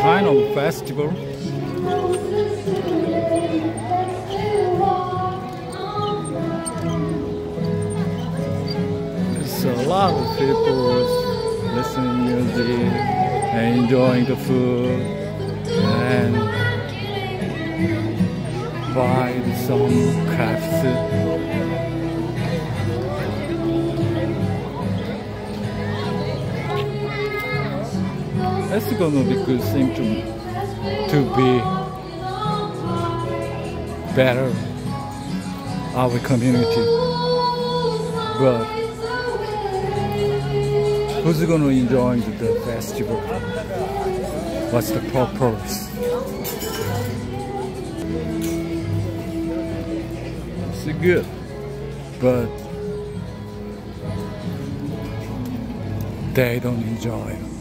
kind of festival. There's a lot of people listening music and enjoying the food and buy some crafts. That's gonna be good thing to to be better our community. But who's gonna enjoy the festival? What's the purpose? It's good, but they don't enjoy.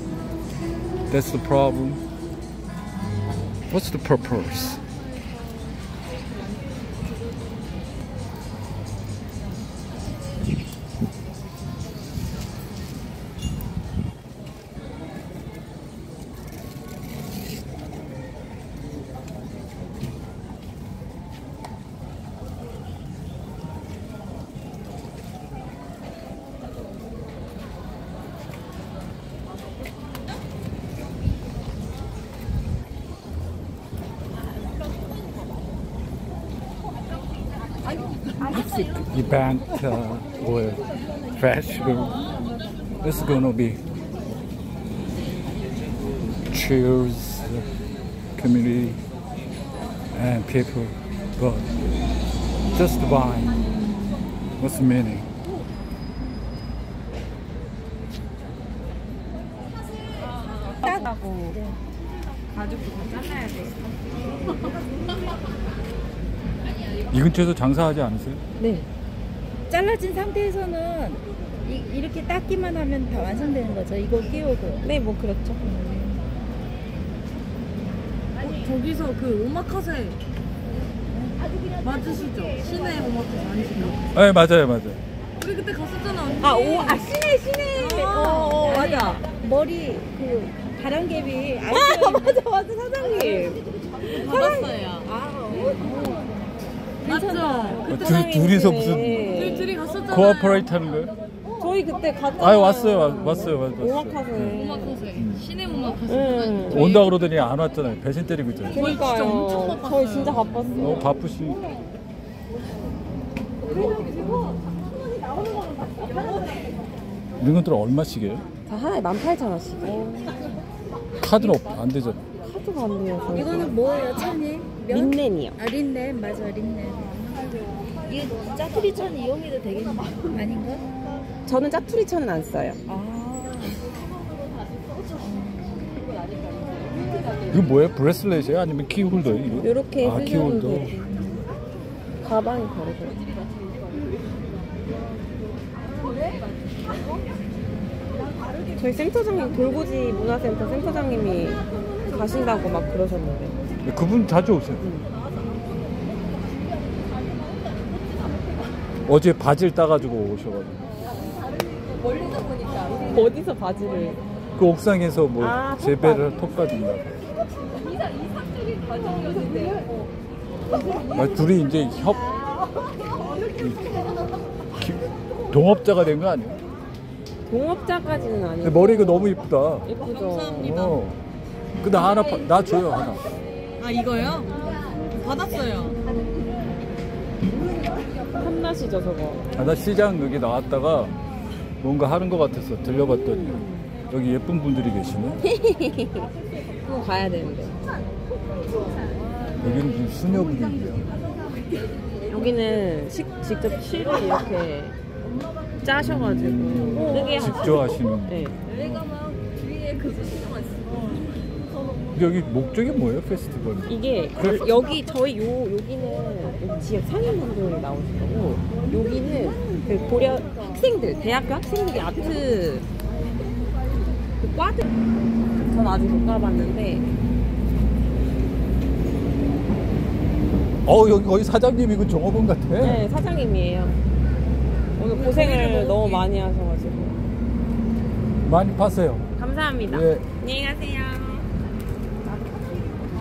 That's the problem. What's the purpose? event uh, or festival. It's gonna be cheers, community, and people. But just why? What's the meaning? 하고 가죽도 다 잘라야 돼. 이 근처에서 장사하지 않으세요? 네. 잘라진 상태에서는 이, 렇게 닦기만 하면 다 완성되는 거죠. 이거 끼우고. 네, 뭐 그렇죠. 어, 저기서 그 오마카세 맞으시죠? 시내 오마카세 아니시죠? 네 맞아요 맞아요. 우리 그때 갔었잖아 언니 아, 오, 아, 시내, 시내. 아, 어, 어, 아니, 맞아. 머리 그 바람개비 아. 맞아, 맞아, 사장님. 받았어요 아, 어. 괜찮아. 어, 둘, 둘이서 무슨 저희 둘이 갔었잖아요 cooperate 하는 거예요? 저희 그때 갔잖아요. 아 왔어요 왔- 왔어요 왔어요. 오마카세. 오마카세 시내 오마카세 응. 온다 그러더니 안 왔잖아요. 배신 때리고 있잖아요. 그러니까요. 엄청 바빴어요. 저희 진짜 바빴어요. 너무 바쁘시. 이런 것들 얼마씩이에요? 다 하나에 18,000원씩. 카드는 없, 안 되잖아. 카드가 안 돼요, 저희. 이거는 뭐예요, 천이? 면? 린넨이요. 아, 린넨. 맞아, 린넨. 이게 짜투리 천 이용해도 되겠는 거 아닌가? 저는 짜투리천은 안 써요. 아. 이거 뭐예요? 브레슬렛이에요? 아니면 키홀더예요? 이거? 요렇게 아, 키홀더. 가방이 다르죠. 저희 센터장님 돌고지 문화센터 센터장님이 가신다고 막 그러셨는데 그분 자주 오세요. 어제 바지를 따가지고 오셔가지고 어디서 바지를 그 옥상에서 뭐 아, 재배를 톱가진다고. 아, 둘이 이제 협 이- 기- 동업자가 된 거 아니에요? 동업자까지는 근데 아니고 머리가 너무 이쁘다. 예쁘죠. 어. 그 나 하나 파- 나 줘요 하나. 아 이거요? 받았어요 탐나시죠 저거. 아, 나 시장 여기 나왔다가 뭔가 하는 것 같았어. 들려봤더니 여기 예쁜 분들이 계시네. 그거 가야 되는데. 여기는 무슨 수녀 분위기야. 여기는 식, 직접 실을 이렇게 짜셔가지고 뜨게 하시고. 직접 하시는. 네. 근데 여기 목적이 뭐예요 페스티벌? 이게 그 여기 저희 요 여기는 여기 지역 상인분들 나오실 거고 여기는 그 고려 학생들 대학교 학생들이 아트 그 과들 전 아직 못 가봤는데 어 여기 거기 사장님 이거 종업원 같아. 네 사장님이에요 오늘 고생을 너무 많이 하셔가지고 많이 파세요. 감사합니다 예. 안녕히 가세요